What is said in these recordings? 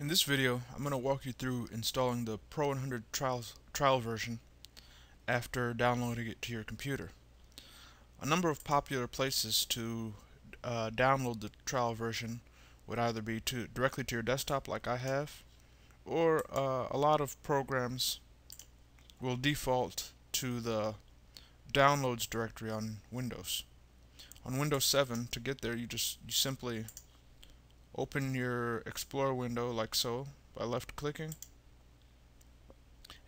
In this video, I'm going to walk you through installing the Pro 100 trial, trial version after downloading it to your computer. A number of popular places to uh, download the trial version would either be to directly to your desktop like I have, or uh, a lot of programs will default to the downloads directory on Windows. On Windows 7, to get there, you just you simply open your Explorer window like so by left clicking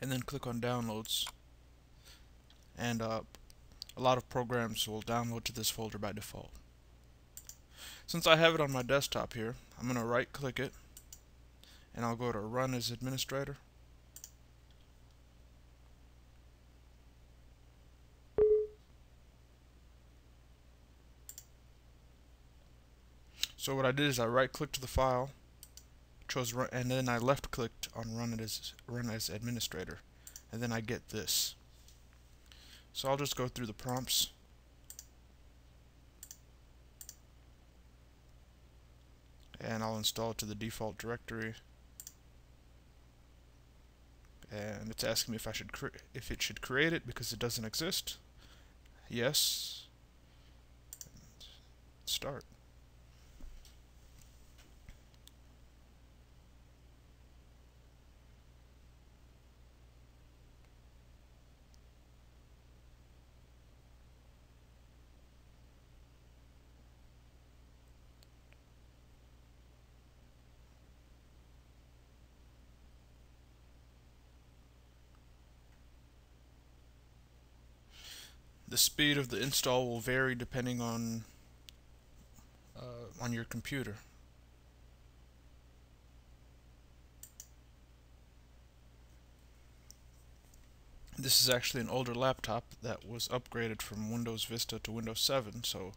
and then click on downloads and uh, a lot of programs will download to this folder by default. Since I have it on my desktop here I'm going to right click it and I'll go to run as administrator So what I did is I right clicked the file, chose run, and then I left clicked on run it as run as administrator, and then I get this. So I'll just go through the prompts. And I'll install it to the default directory. And it's asking me if I should if it should create it because it doesn't exist. Yes. Start. The speed of the install will vary depending on uh, on your computer. This is actually an older laptop that was upgraded from Windows Vista to Windows 7, so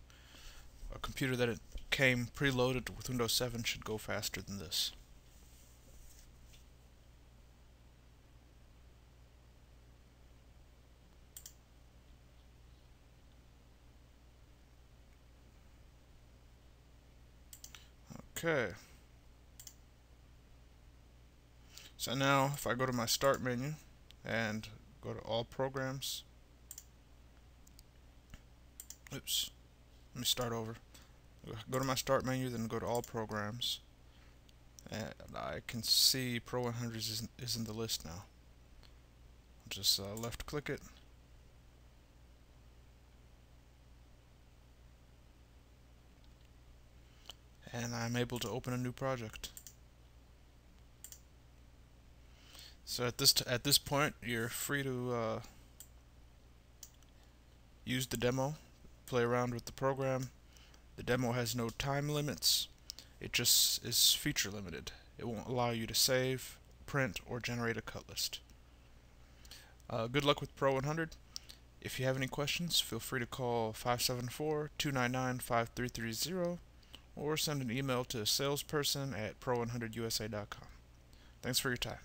a computer that it came preloaded with Windows 7 should go faster than this. Okay. So now if I go to my start menu and go to all programs oops let me start over. Go to my start menu then go to all programs and I can see Pro 100 is, is in the list now. Just uh, left click it and I'm able to open a new project. So at this at this point, you're free to uh, use the demo, play around with the program. The demo has no time limits. It just is feature limited. It won't allow you to save, print, or generate a cut list. Uh, good luck with Pro 100. If you have any questions, feel free to call 574 299 5330 or send an email to a salesperson at pro100usa.com. Thanks for your time.